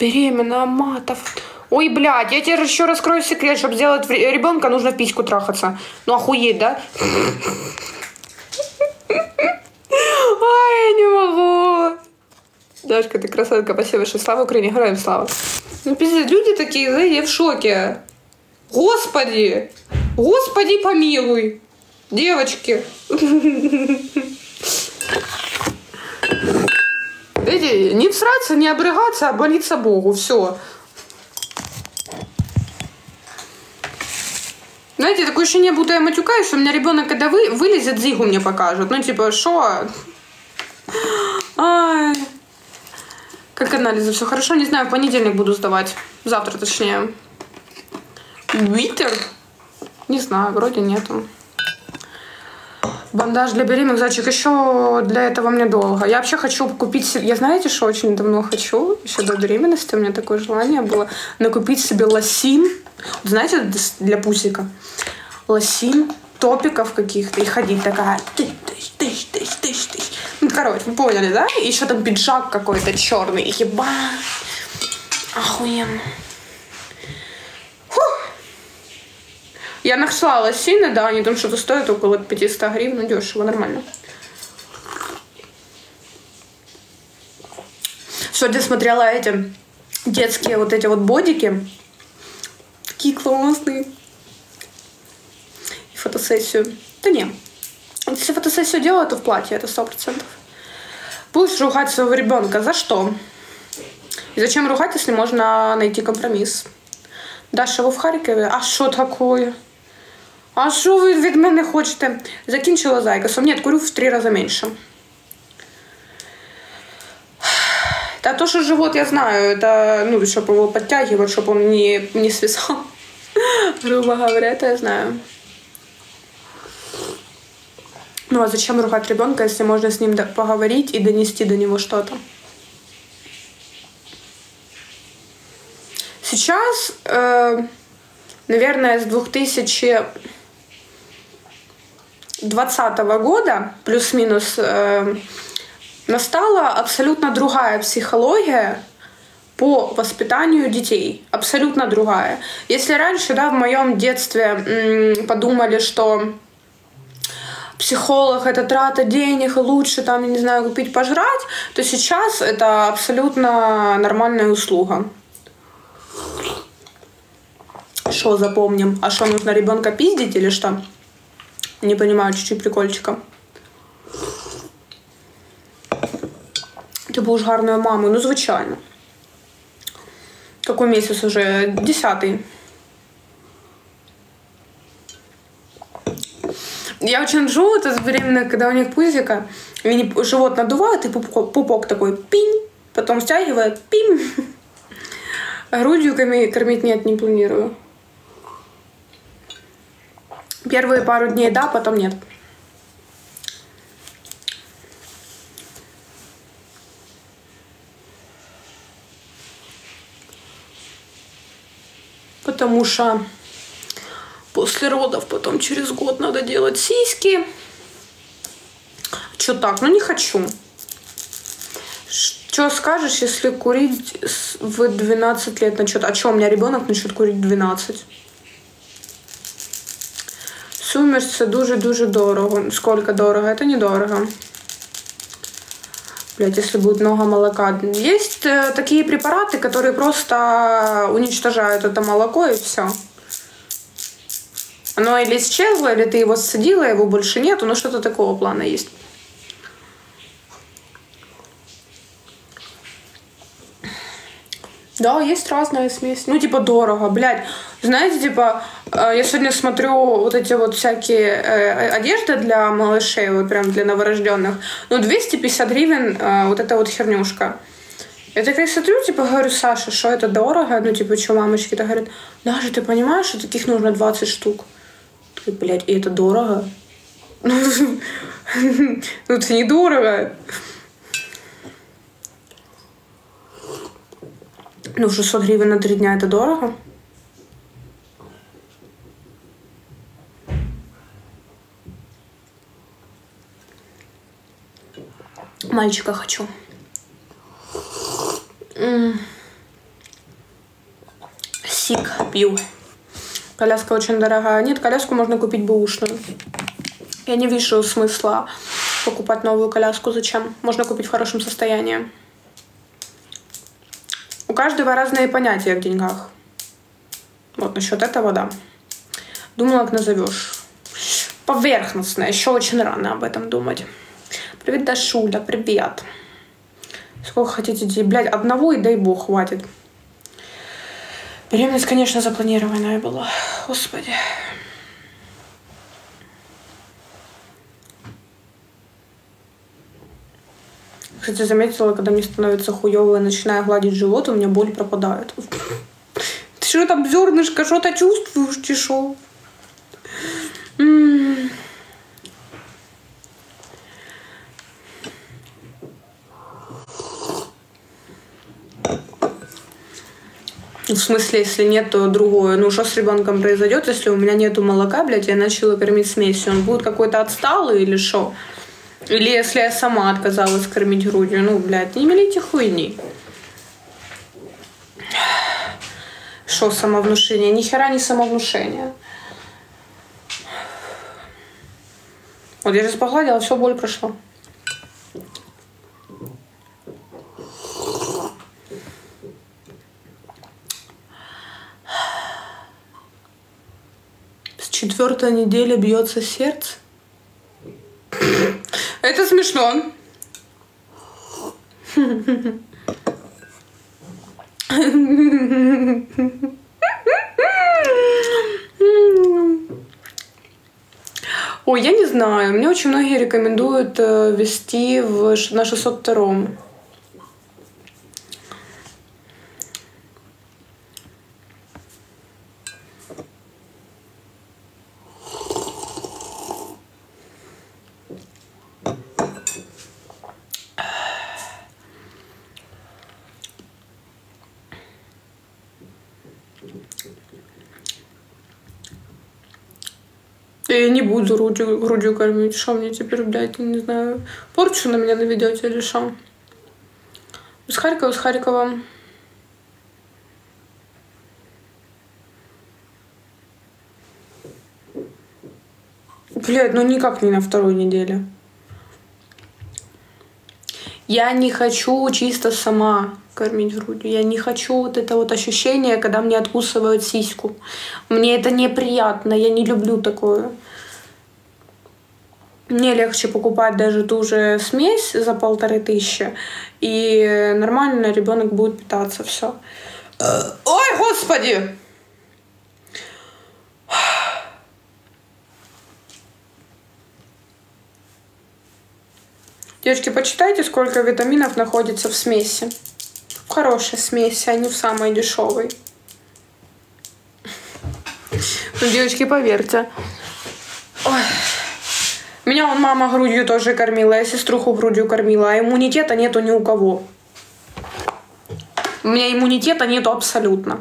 Беременна, матов. Ой, блядь, я тебе еще раскрою секрет, чтобы сделать ребенка, нужно в письку трахаться. Ну, охуеть, да? Ай, не могу. Дашка, ты красотка, спасибо большое. Слава Украине, героям слава. Ну, пиздец, люди такие, да, я в шоке. Господи, Господи, помилуй. Девочки. Видите, не всраться, не обрыгаться, а молиться Богу. Все. Знаете, такое ощущение, будто я матюкаюсь, что у меня ребенок, когда вы, вылезет, зигу мне покажут. Ну, типа, что? Ай. Как анализы, все хорошо? Не знаю, в понедельник буду сдавать. Завтра, точнее. Витер? Не знаю, вроде нету. Бандаж для беременных, зайчик, еще для этого мне долго. Я вообще хочу купить. Я знаете, что очень давно хочу? Еще до беременности у меня такое желание было накупить себе лосин. Знаете, для пусика. Лосин, топиков каких-то и ходить такая тыщ, тыщ, тыщ, тыщ, тыщ, тыщ. Ну, короче, вы поняли, да? И еще там пиджак какой-то черный. Ебать. Охуенно. Я нашла лосины, да, они там что-то стоят около 500 гривен, ну дешево, нормально. Сегодня смотрела эти детские вот эти вот бодики. Такие классные. И фотосессию. Да не. Если фотосессию делаю, то в платье, это сто процентов. Будешь ругать своего ребенка. За что? И зачем ругать, если можно найти компромисс? Даша, ви в Харкові? А що такое? А що ви від мене хочете? Закінчила зайкосом. Ні, курю в три рази менше. Да то, что живот, я знаю, это, ну, чтобы его подтягивать, чтобы он не, не свисал. Грубо говоря, это я знаю. Ну, а зачем ругать ребенка, если можно с ним до- поговорить и донести до него что-то? Сейчас, э, наверное, с 2020 года, плюс-минус, э, настала абсолютно другая психология по воспитанию детей. Абсолютно другая. Если раньше, да, в моем детстве м, подумали, что психолог это трата денег, и лучше там, не знаю, купить пожрать, то сейчас это абсолютно нормальная услуга. Что запомним? А что, нужно ребенка пиздить или что? Не понимаю, чуть-чуть прикольчика. Ти будеш гарною мамою, ну звичайно. Какой месяц уже? Десятый. Я очень ржу, это с беременных, когда у них пузика, и они живот надувают, и пупок, пупок такой пинь, потом стягивает пинь. Грудью кормить нет, не планирую. Первые пару дней да, потом нет. Потому что после родов потом через год надо делать сиськи. Что так? Ну не хочу. Что скажешь, если курить в 12 лет начнет? А что, у меня ребенок начнет курить в 12? Суміш це дуже-дуже дорого. Сколько дорого? Это недорого. Блять, если будет много молока. Есть такие препараты, которые просто уничтожают это молоко и все. Оно или исчезло, или ты его ссадила, его больше нету, но что-то такого плана есть. Да, есть разная смесь. Ну, типа, дорого, блядь. Знаете, типа, э, я сегодня смотрю вот эти вот всякие э, одежды для малышей, вот прям для новорожденных. Ну, 250 гривен э, вот эта вот хернюшка. Я такая смотрю, типа, говорю, Саша, что это дорого? Ну, типа, что мамочки-то говорят, даже ты понимаешь, что таких нужно 20 штук? Такая, блядь, и это дорого? Ну, это недорого. Ну, 600 гривен на три дня это дорого. Мальчика хочу. Сик пью. Коляска очень дорогая. Нет, коляску можно купить бэушную. Я не вижу смысла покупать новую коляску. Зачем? Можно купить в хорошем состоянии. Каждого разные понятия в деньгах. Вот насчет этого, да. Думала, как назовешь. Поверхностно. Еще очень рано об этом думать. Привет, Дашуля, привет. Сколько хотите детей? Блядь, одного и дай бог хватит. Беременность, конечно, запланированная была. Господи. Кстати, заметила, когда мне становится хуево, я начинаю гладить живот, у меня боль пропадает. Ты что там, зернышко, что-то чувствуешь, чешо? В смысле, если нет, то другое. Ну, что с ребенком произойдет, если у меня нету молока, блядь, я начала кормить смесью? Он будет какой-то отсталый или что? Или если я сама отказалась кормить грудью? Ну, блядь, не мелите хуйни. Что самовнушение? Ни хера не самовнушение. Вот я сейчас погладила, все, боль прошла. четвертая неделя бьется сердце. Это смешно. Ой, я не знаю. Мне очень многие рекомендуют э, вести в, на 602. Я не буду грудью, грудью кормить. Что мне теперь, блядь, не знаю. Порчу на меня наведете или что? С Харькова, с Харькова. Блядь, ну никак не на второй неделе. Я не хочу чисто сама кормить грудью. Я не хочу вот это вот ощущение, когда мне откусывают сиську. Мне это неприятно, я не люблю такое. Мне легче покупать даже ту же смесь за полторы тысячи, и нормально ребенок будет питаться, все. Ой, господи! Девочки, почитайте, сколько витаминов находится в смеси в хорошей смеси, а не в самой дешевой. Ну, девочки, поверьте. Меня он мама грудью тоже кормила, я сеструху грудью кормила, а иммунитета нету ни у кого. У меня иммунитета нету абсолютно.